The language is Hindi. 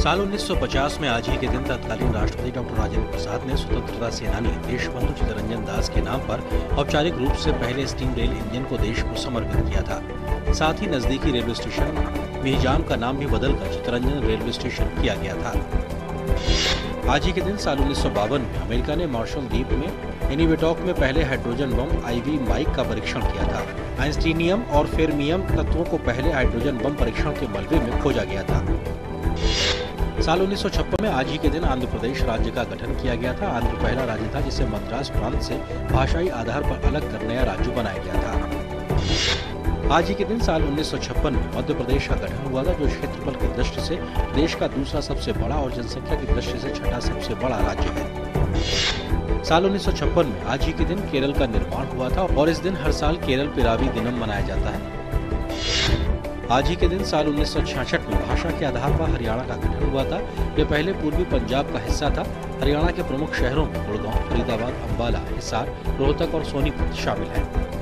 साल 1950 में आज ही के दिन तत्कालीन राष्ट्रपति डॉक्टर राजेंद्र प्रसाद ने स्वतंत्रता सेनानी देशबंधु चितरंजन दास के नाम पर औपचारिक रूप से पहले स्टीम रेल इंजन को देश को समर्पित किया था। साथ ही नजदीकी रेलवे स्टेशन मिहिजाम का नाम भी बदलकर चितरंजन रेलवे स्टेशन किया गया था। आज ही के दिन साल उन्नीस में अमेरिका ने मार्शल द्वीप में, एनिवेटॉक में पहले हाइड्रोजन बम आईवी माइक का परीक्षण किया था। आइंस्टीनियम और फेरमियम तत्वों को पहले हाइड्रोजन बम परीक्षण के मलबे में खोजा गया था। साल उन्नीस सौ छप्पन में आज ही के दिन आंध्र प्रदेश राज्य का गठन किया गया था। आंध्र पहला राज्य था जिसे मद्रास प्रांत से भाषाई आधार पर अलग कर नया राज्य बनाया गया था। आज ही के दिन साल उन्नीस सौ छप्पन में मध्य प्रदेश का गठन हुआ था, जो क्षेत्रफल की दृष्टि से देश का दूसरा सबसे बड़ा और जनसंख्या की दृष्टि से छठा सबसे बड़ा राज्य है। साल उन्नीस सौ छप्पन में आज ही के दिन केरल का निर्माण हुआ था और इस दिन हर साल केरल पिरावी दिनम मनाया जाता है। आज ही के दिन साल उन्नीस सौ छियासठ में भाषा के आधार पर हरियाणा का गठन हुआ था यह पहले पूर्वी पंजाब का हिस्सा था हरियाणा के प्रमुख शहरों में गुड़गांव, फरीदाबाद अम्बाला हिसार, रोहतक और सोनीपत शामिल हैं।